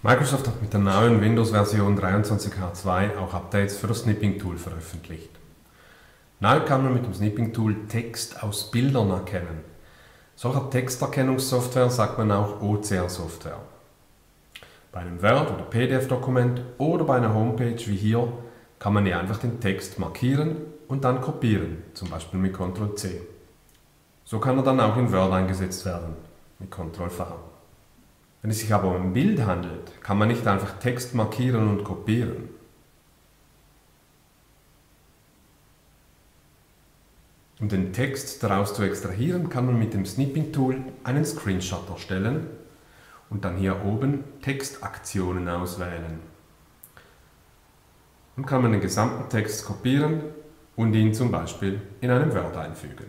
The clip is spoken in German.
Microsoft hat mit der neuen Windows-Version 23H2 auch Updates für das Snipping-Tool veröffentlicht. Neu kann man mit dem Snipping-Tool Text aus Bildern erkennen. Solcher Texterkennungssoftware sagt man auch OCR-Software. Bei einem Word- oder PDF-Dokument oder bei einer Homepage wie hier kann man hier einfach den Text markieren und dann kopieren, zum Beispiel mit Ctrl-C. So kann er dann auch in Word eingesetzt werden, mit Ctrl-V. Wenn es sich aber um ein Bild handelt, kann man nicht einfach Text markieren und kopieren. Um den Text daraus zu extrahieren, kann man mit dem Snipping-Tool einen Screenshot erstellen und dann hier oben Textaktionen auswählen. Nun kann man den gesamten Text kopieren und ihn zum Beispiel in einem Word einfügen.